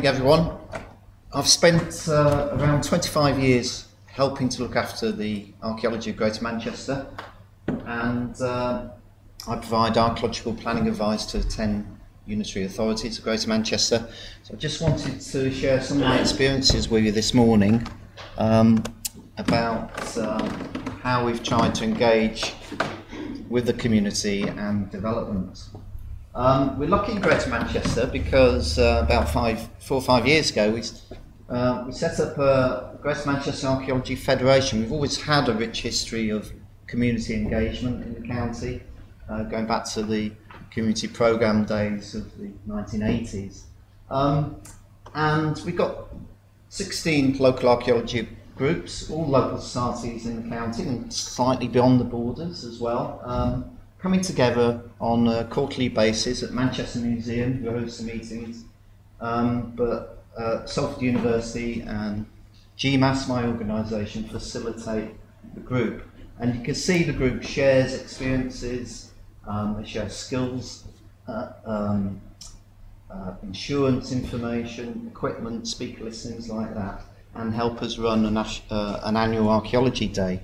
morning, everyone. I've spent uh, around 25 years helping to look after the archaeology of Greater Manchester, and uh, I provide archaeological planning advice to 10 unitary authorities of Greater Manchester. So I just wanted to share some of my experiences with you this morning um, about um, how we've tried to engage with the community and development. Um, we're lucky in Greater Manchester because uh, about five, four or five years ago we, uh, we set up a Greater Manchester Archaeology Federation. We've always had a rich history of community engagement in the county, uh, going back to the community programme days of the 1980s. Um, and we've got 16 local archaeology groups, all local societies in the county and slightly beyond the borders as well, um, coming together on a quarterly basis at Manchester Museum, we host some meetings, um, but uh, Salford University and GMAS, my organisation, facilitate the group. And you can see the group shares experiences, um, they share skills, uh, um, uh, insurance information, equipment, speaker listings like that, and help us run uh, an annual archaeology day.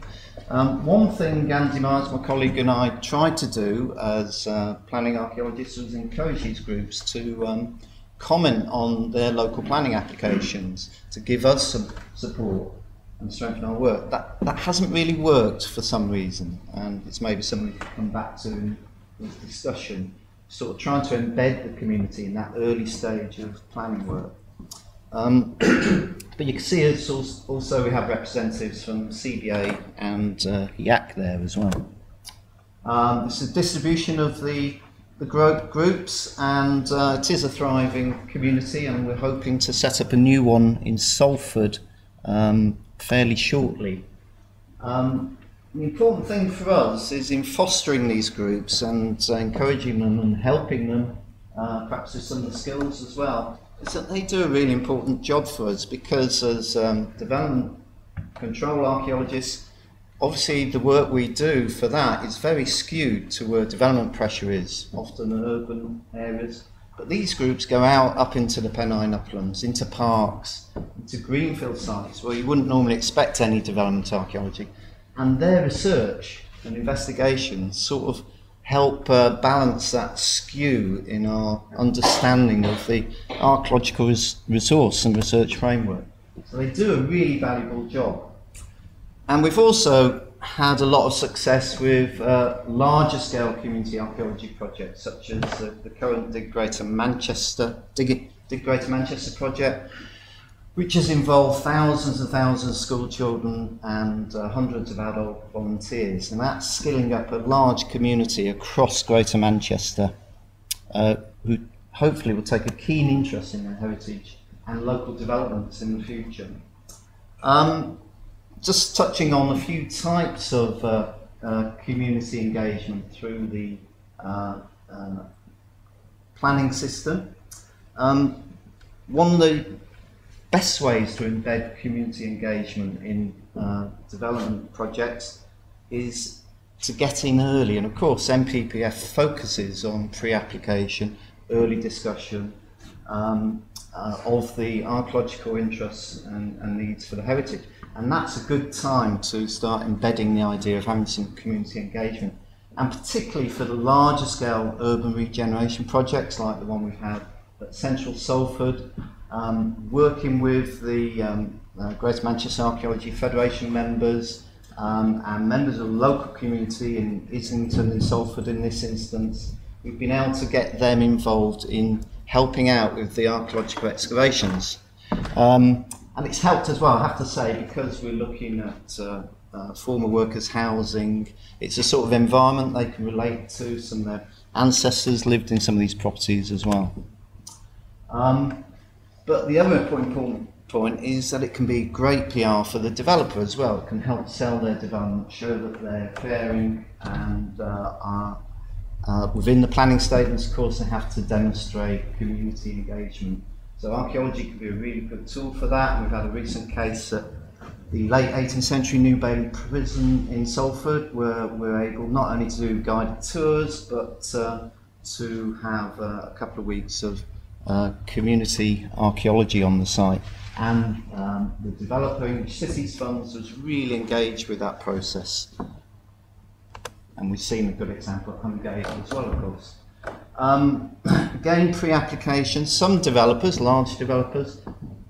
Um, one thing Andy Myers, my colleague, and I tried to do as uh, planning archaeologists was encourage these groups to um, comment on their local planning applications to give us some support and strengthen our work. That, that hasn't really worked for some reason, and it's maybe something we can come back to in this discussion, sort of trying to embed the community in that early stage of planning work. Um, but you can see also we have representatives from CBA and uh, YAC there as well. Um, it's a distribution of the the groups, and uh, it is a thriving community, and we're hoping to set up a new one in Salford um, fairly shortly. Um, the important thing for us is in fostering these groups and uh, encouraging them and helping them, uh, perhaps with some of the skills as well, that they do a really important job for us because as um, development control archaeologists, obviously the work we do for that is very skewed to where development pressure is, often in urban areas. But these groups go out up into the Pennine uplands, into parks, into greenfield sites where you wouldn't normally expect any development archaeology. And their research and investigations sort of help uh, balance that skew in our understanding of the archaeological res- resource and research framework. So they do a really valuable job. And we've also had a lot of success with uh, larger scale community archaeology projects, such as the current Dig Greater Manchester, Dig, Dig Greater Manchester project, which has involved thousands and thousands of school children and uh, hundreds of adult volunteers. And that's skilling up a large community across Greater Manchester uh, who hopefully will take a keen interest in their heritage and local developments in the future. Um, just touching on a few types of uh, uh community engagement through the uh, uh, planning system. Um, one of the best ways to embed community engagement in uh, development projects is to get in early. And of course, NPPF focuses on pre-application, early discussion um, uh, of the archaeological interests and, and needs for the heritage. And that's a good time to start embedding the idea of having some community engagement. And particularly for the larger scale urban regeneration projects like the one we've had at Central Salford um, working with the um, uh, Greater Manchester Archaeology Federation members um, and members of the local community in Islington and Salford in this instance, we've been able to get them involved in helping out with the archaeological excavations. Um, and it's helped as well, I have to say, because we're looking at uh, uh, former workers' housing. It's a sort of environment they can relate to. Some of their ancestors lived in some of these properties as well. Um, but the other important point is that it can be great PR for the developer as well. It can help sell their development, show that they're faring and uh, are uh, within the planning statements, of course, they have to demonstrate community engagement. So archaeology can be a really good tool for that. We've had a recent case at the late 18th century New Bailey prison in Salford where we're able not only to do guided tours but uh, to have uh, a couple of weeks of uh, community archaeology on the site. And um, the developer, English Cities Funds, was really engaged with that process. And we've seen a good example at Hungate as well, of course. Um, again, pre-application, some developers, large developers,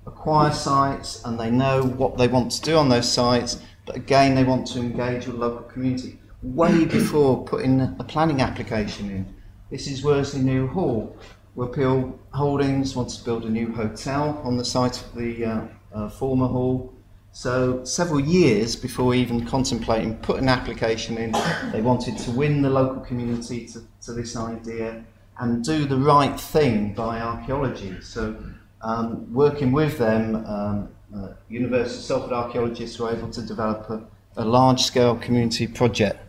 acquire sites and they know what they want to do on those sites, but again, they want to engage with local community way before putting a planning application in. This is Worsley New Hall, Peel Holdings wants to build a new hotel on the site of the uh, uh, former hall. So several years before even contemplating putting an application in, they wanted to win the local community to, to this idea and do the right thing by archaeology. So um, working with them, um, uh, University of Salford archaeologists were able to develop a, a large-scale community project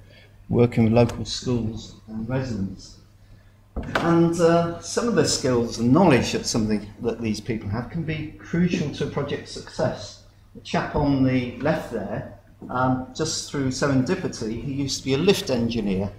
working with local schools and residents. And uh, some of the skills and knowledge that something that these people have can be crucial to project success. The chap on the left there, um, just through serendipity, he used to be a lift engineer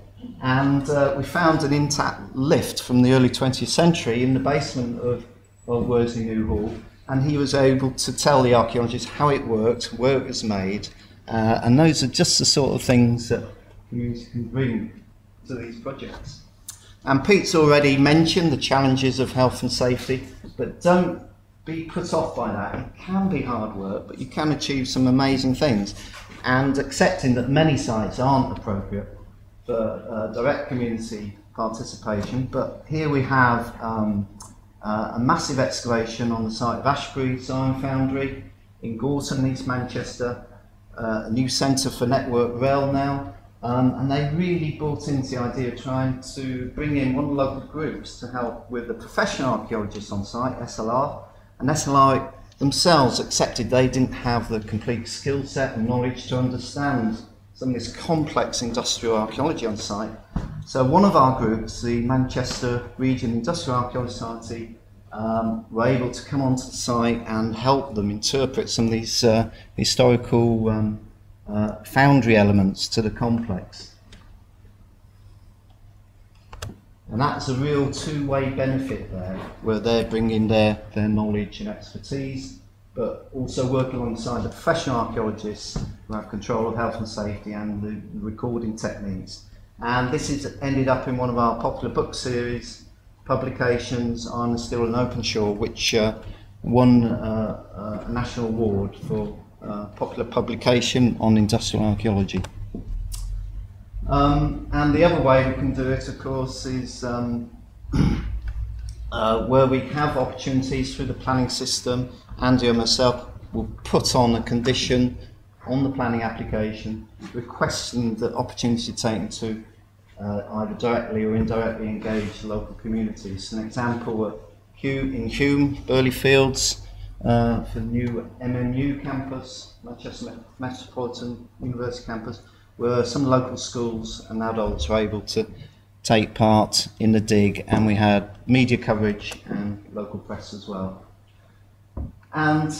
and uh, we found an intact lift from the early 20th century in the basement of, of Worsley New Hall, and he was able to tell the archaeologists how it worked, where it was made, uh, and those are just the sort of things that communities can bring to these projects. And Pete's already mentioned the challenges of health and safety, but don't be put off by that. It can be hard work, but you can achieve some amazing things. And accepting that many sites aren't appropriate for uh, direct community participation, but here we have um, uh, a massive excavation on the site of Ashbury Iron Foundry in Gorton, East Manchester, uh, a new centre for Network Rail now, um, and they really bought into the idea of trying to bring in one of the local groups to help with the professional archaeologists on site, SLR, and SLR themselves accepted they didn't have the complete skill set and knowledge to understand some of this complex industrial archaeology on site. So one of our groups, the Manchester Region Industrial Archaeology Society, um, were able to come onto the site and help them interpret some of these uh, historical um, uh, foundry elements to the complex. And that's a real two-way benefit there, where they're bringing their, their knowledge and expertise but also work alongside the professional archaeologists who have control of health and safety and the, recording techniques. And this has ended up in one of our popular book series publications on Still and Openshaw, which uh, won uh, uh, a national award for uh, popular publication on industrial archaeology. Um, and the other way we can do it, of course, is um, uh, where we have opportunities through the planning system Andy and myself will put on a condition on the planning application requesting the opportunity taken to uh, either directly or indirectly engage local communities. An example were Hume, in Hulme, Birley Fields, uh, for the new MMU campus, Manchester Metropolitan University campus, where some local schools and adults were able to take part in the dig, and we had media coverage and local press as well. And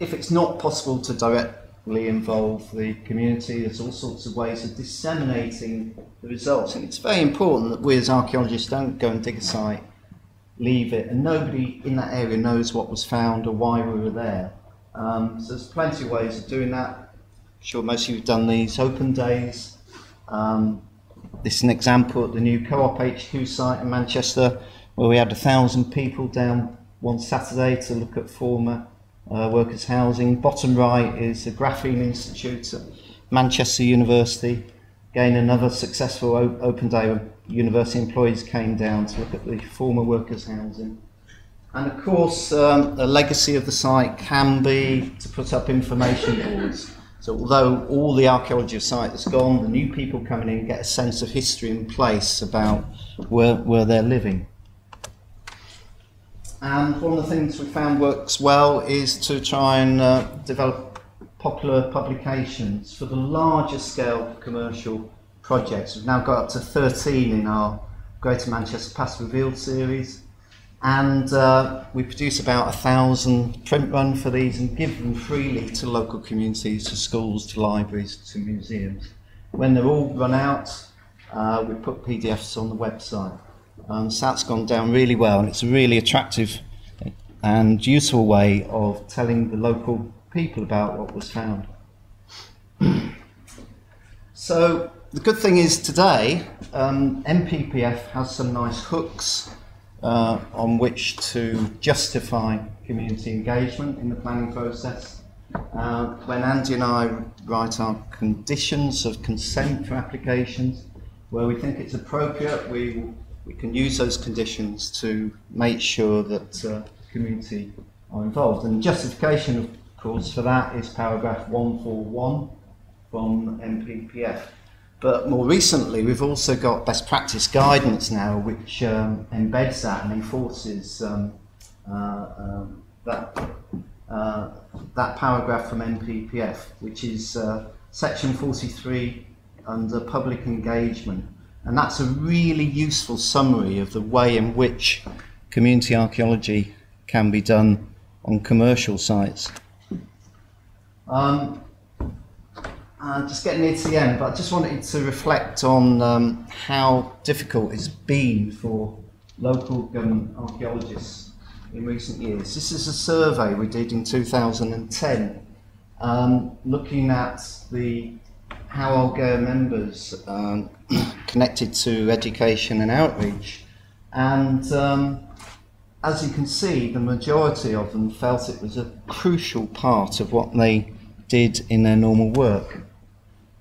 if it's not possible to directly involve the community, there's all sorts of ways of disseminating the results. And it's very important that we as archaeologists don't go and dig a site, leave it, and nobody in that area knows what was found or why we were there. Um, so there's plenty of ways of doing that. I'm sure most of you have done these open days. Um, this is an example at the new Co-op HQ site in Manchester, where we had a thousand people down one Saturday to look at former uh, workers' housing. Bottom right is the Graphene Institute at Manchester University. Again, another successful open day where university employees came down to look at the former workers' housing. And of course, um, the legacy of the site can be to put up information boards. So although all the archaeology of site is gone, the new people coming in get a sense of history in place about where, where they're living. And one of the things we found works well is to try and uh, develop popular publications for the larger scale commercial projects. We've now got up to 13 in our Greater Manchester Past Revealed series. And uh, we produce about a thousand print run for these and give them freely to local communities, to schools, to libraries, to museums. When they're all run out, uh, we put PDFs on the website. Um, so that's gone down really well, and it's a really attractive and useful way of telling the local people about what was found. so the good thing is today, um, NPPF has some nice hooks uh, on which to justify community engagement in the planning process. Uh, when Andy and I write our conditions of consent for applications, where we think it's appropriate, we, we can use those conditions to make sure that uh, community are involved. And justification, for that is paragraph 141 from NPPF. But more recently, we've also got best practice guidance now, which um, embeds that and enforces um, uh, um, that, uh, that paragraph from NPPF, which is uh, section 43 under public engagement. And that's a really useful summary of the way in which community archaeology can be done on commercial sites. Um, uh, just getting near to the end, but I just wanted to reflect on um, how difficult it's been for local government archaeologists in recent years. This is a survey we did in 2010, um, looking at the how ALGAO members um, connected to education and outreach, and um, as you can see, the majority of them felt it was a crucial part of what they did in their normal work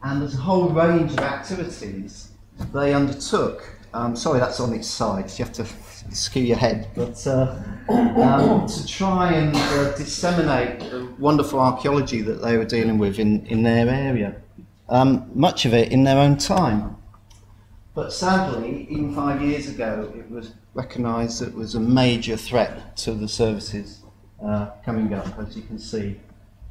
and there's a whole range of activities they undertook. Um, sorry, that's on its side. You have to skew your head, but uh, um, to try and uh, disseminate the wonderful archaeology that they were dealing with in, in their area. Um, much of it in their own time. But sadly, even five years ago, it was recognised that it was a major threat to the services uh, coming up, as you can see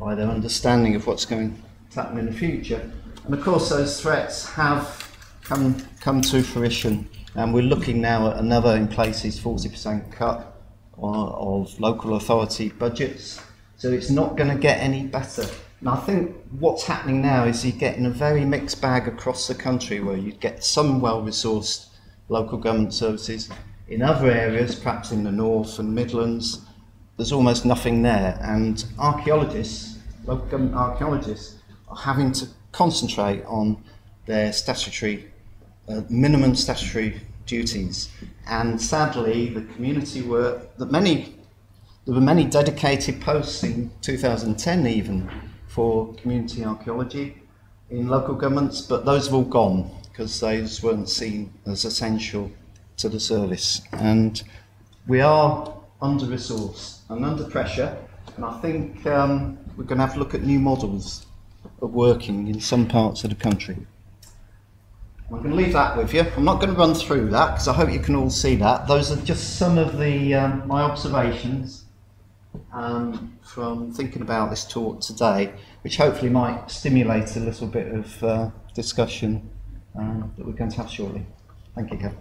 by their understanding of what's going to happen in the future. And of course, those threats have come, come to fruition. And we're looking now at another, in places, 40% cut of local authority budgets. So it's not going to get any better. I think what's happening now is you're getting a very mixed bag across the country where you get some well resourced local government services. In other areas, perhaps in the north and Midlands, there's almost nothing there. And archaeologists, local government archaeologists, are having to concentrate on their statutory, uh, minimum statutory duties. And sadly, the community work that many, there were many dedicated posts in 2010 even for community archaeology in local governments, but those have all gone because those weren't seen as essential to the service. And we are under resourced and under pressure, and I think um, we're going to have to look at new models of working in some parts of the country. I'm going to leave that with you. I'm not going to run through that because I hope you can all see that. Those are just some of the um, my observations um, from thinking about this talk today, which hopefully might stimulate a little bit of uh, discussion uh, that we're going to have shortly. Thank you, Kev.